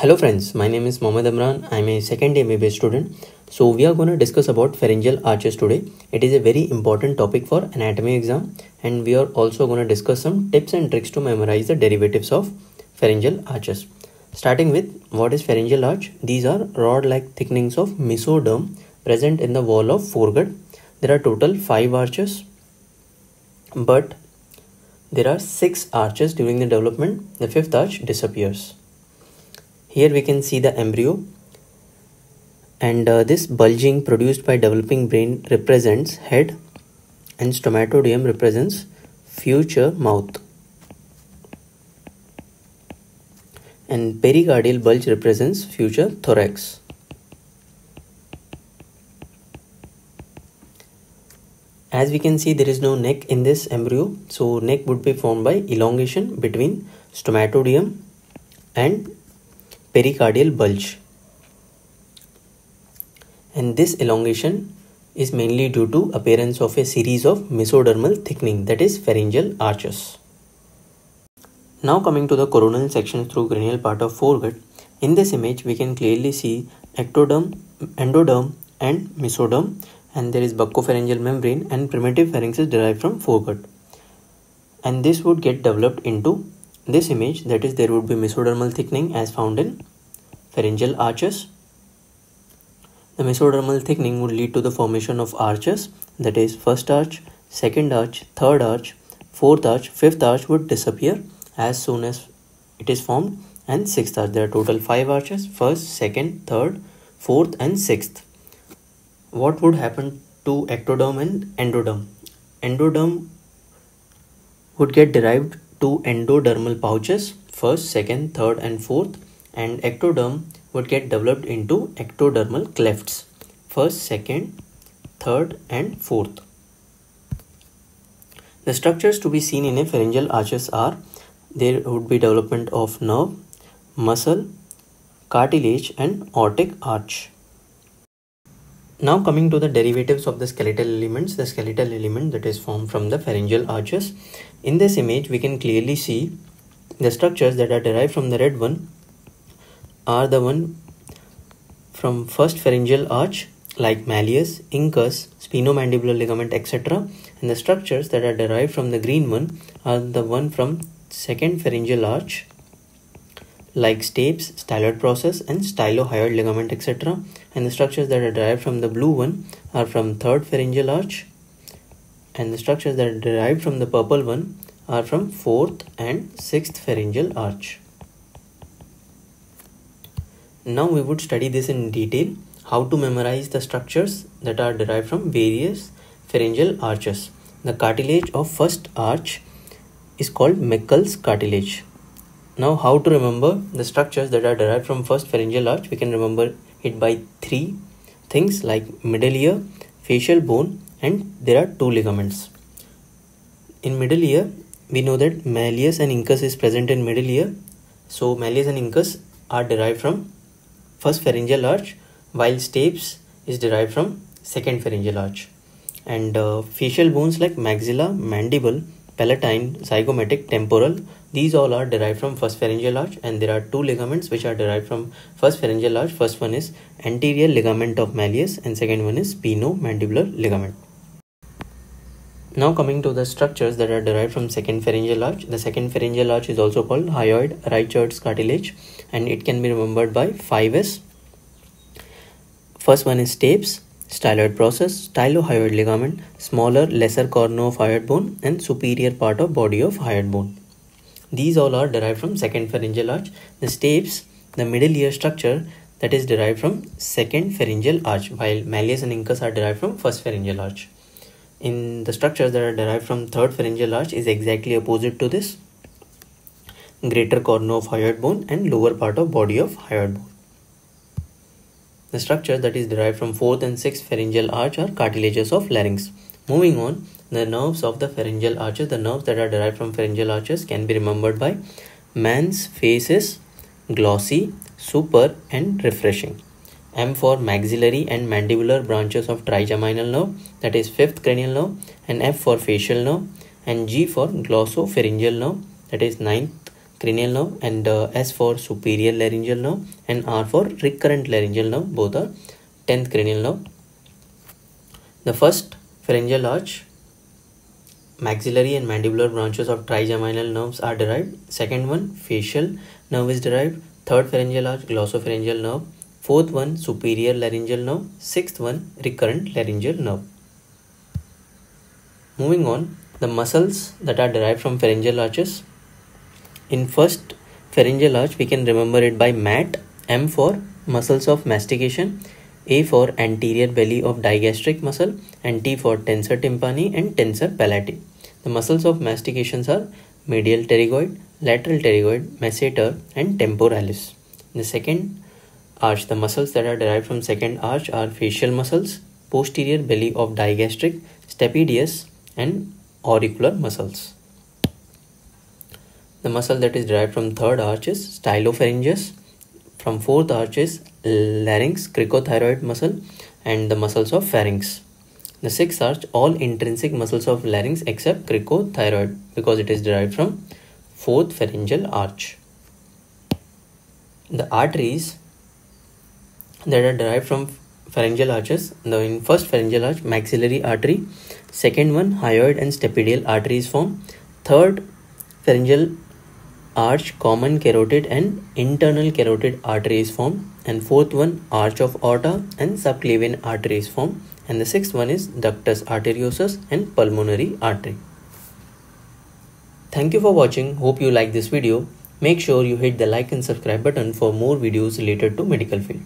Hello friends, my name is Mohammad Amran. I'm a second MBBS student. So we are going to discuss about pharyngeal arches today. It is a very important topic for anatomy exam and we are also going to discuss some tips and tricks to memorize the derivatives of pharyngeal arches. Starting with what is pharyngeal arch? These are rod-like thickenings of mesoderm present in the wall of foregut. There are total 5 arches but there are 6 arches during the development. The fifth arch disappears. Here we can see the embryo. And uh, this bulging produced by developing brain represents head and stomatodium represents future mouth. And pericardial bulge represents future thorax. As we can see there is no neck in this embryo. So neck would be formed by elongation between stomatodium and pericardial bulge. And this elongation is mainly due to appearance of a series of mesodermal thickening that is pharyngeal arches. Now coming to the coronal section through cranial part of foregut, in this image we can clearly see ectoderm, endoderm and mesoderm and there is buccopharyngeal membrane and primitive pharynx is derived from foregut and this would get developed into this image that is there would be mesodermal thickening as found in pharyngeal arches. The mesodermal thickening would lead to the formation of arches that is first arch, second arch, third arch, fourth arch, fifth arch would disappear as soon as it is formed and sixth arch. There are total five arches first, second, third, fourth and sixth. What would happen to ectoderm and endoderm? Endoderm would get derived two endodermal pouches first second third and fourth and ectoderm would get developed into ectodermal clefts first second third and fourth. The structures to be seen in a pharyngeal arches are there would be development of nerve muscle cartilage and aortic arch now coming to the derivatives of the skeletal elements, the skeletal element that is formed from the pharyngeal arches. In this image, we can clearly see the structures that are derived from the red one are the one from first pharyngeal arch like malleus, incus, sphenomandibular ligament, etc. And the structures that are derived from the green one are the one from second pharyngeal arch like stapes, styloid process and stylohyoid ligament etc. And the structures that are derived from the blue one are from third pharyngeal arch and the structures that are derived from the purple one are from fourth and sixth pharyngeal arch. Now we would study this in detail how to memorize the structures that are derived from various pharyngeal arches. The cartilage of first arch is called Meckel's cartilage now how to remember the structures that are derived from first pharyngeal arch? We can remember it by three things like middle ear, facial bone and there are two ligaments. In middle ear, we know that malleus and incus is present in middle ear. So malleus and incus are derived from first pharyngeal arch while stapes is derived from second pharyngeal arch. And uh, facial bones like maxilla, mandible, palatine, zygomatic, temporal these all are derived from first pharyngeal arch and there are two ligaments which are derived from first pharyngeal arch. First one is anterior ligament of malleus and second one is sphenomandibular ligament. Now coming to the structures that are derived from second pharyngeal arch. The second pharyngeal arch is also called hyoid Reichert's cartilage and it can be remembered by 5S. First one is stapes, styloid process, stylohyoid ligament, smaller lesser cornu of hyoid bone and superior part of body of hyoid bone. These all are derived from second pharyngeal arch. The stapes, the middle ear structure that is derived from second pharyngeal arch while malleus and incus are derived from first pharyngeal arch. In the structures that are derived from third pharyngeal arch is exactly opposite to this. Greater cornu of hyoid bone and lower part of body of hyoid bone. The structure that is derived from fourth and sixth pharyngeal arch are cartilages of larynx. Moving on, the nerves of the pharyngeal arches, the nerves that are derived from pharyngeal arches can be remembered by man's face is glossy, super and refreshing. M for maxillary and mandibular branches of trigeminal nerve that is fifth cranial nerve and F for facial nerve and G for glossopharyngeal nerve that is ninth cranial nerve and uh, S for superior laryngeal nerve and R for recurrent laryngeal nerve both are 10th cranial nerve. The first pharyngeal arch maxillary and mandibular branches of trigeminal nerves are derived. Second one facial nerve is derived. Third pharyngeal arch glossopharyngeal nerve. Fourth one superior laryngeal nerve. Sixth one recurrent laryngeal nerve. Moving on, the muscles that are derived from pharyngeal arches. In first pharyngeal arch, we can remember it by MAT, M for muscles of mastication, A for anterior belly of digastric muscle, and T for tensor tympani and tensor palati. The muscles of mastications are medial pterygoid, lateral pterygoid, masseter, and temporalis. The second arch, the muscles that are derived from second arch are facial muscles, posterior belly of digastric, stapedius, and auricular muscles. The muscle that is derived from third arch is stylopharyngeus. From fourth arch is larynx, cricothyroid muscle, and the muscles of pharynx. The sixth arch, all intrinsic muscles of larynx except cricothyroid because it is derived from fourth pharyngeal arch. The arteries that are derived from pharyngeal arches, the in first pharyngeal arch, maxillary artery, second one, hyoid and stapedial arteries form, third pharyngeal arch, common carotid and internal carotid arteries form, and fourth one, arch of aorta and subclavian arteries form and the sixth one is ductus arteriosus and pulmonary artery. Thank you for watching. Hope you like this video. Make sure you hit the like and subscribe button for more videos related to medical field.